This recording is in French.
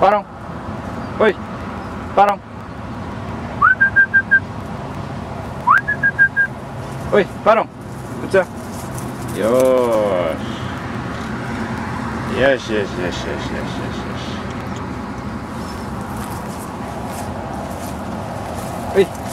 Parą. Oj. Parą. Oj, parą. Co? Już. Jest, jest, jest, jest, jest, jest, jest. Oj.